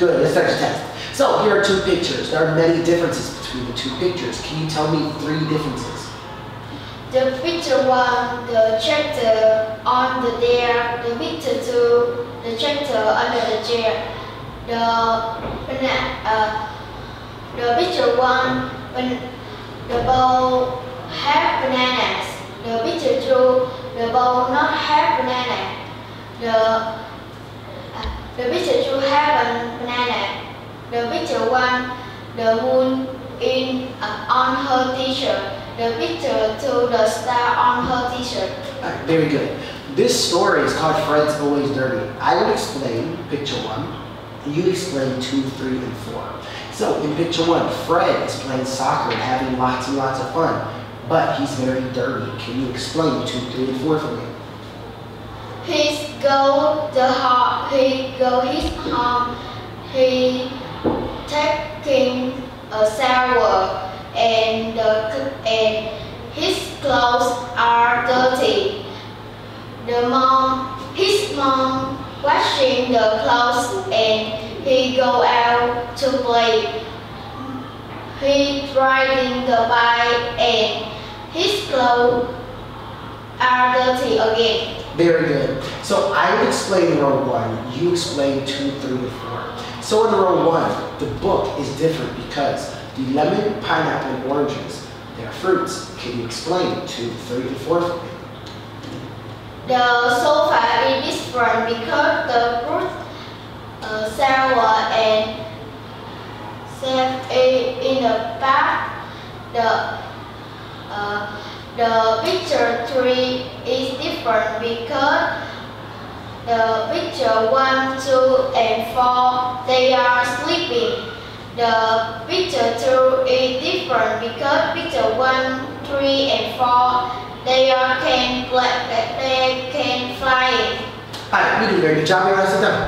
Good, let's start the test. So here are two pictures. There are many differences between the two pictures. Can you tell me three differences? The picture one, the tractor on the there. The picture two, the tractor under the chair. The uh, the picture one, the bowl have bananas. The picture two, the bowl not have banana. The uh, the picture two have a banana. The picture one, the moon in uh, on her t-shirt. The picture two, the star on her t-shirt. Right, very good. This story is called Fred's Always Dirty. I will explain picture one. You explain two, three, and four. So in picture one, Fred is playing soccer and having lots and lots of fun, but he's very dirty. Can you explain two, three, and four for me? He go the home. He go his home. He taking a shower and the and his clothes are dirty. The mom, his mom washing the clothes and he go out to play. He riding the bike and his clothes are dirty again. Very good. So I will explain row one, you explain two, three, and four. So in row one, the book is different because the lemon, pineapple, and oranges, they're fruits. Can you explain two, three, and four for me? The sofa is different because the fruit uh, sour and safe in the back. The uh, the picture three is different because the picture one, two, and four they are sleeping. The picture two is different because picture one, three, and four they are can fly. All right, you did a very good job. Everyone sit down.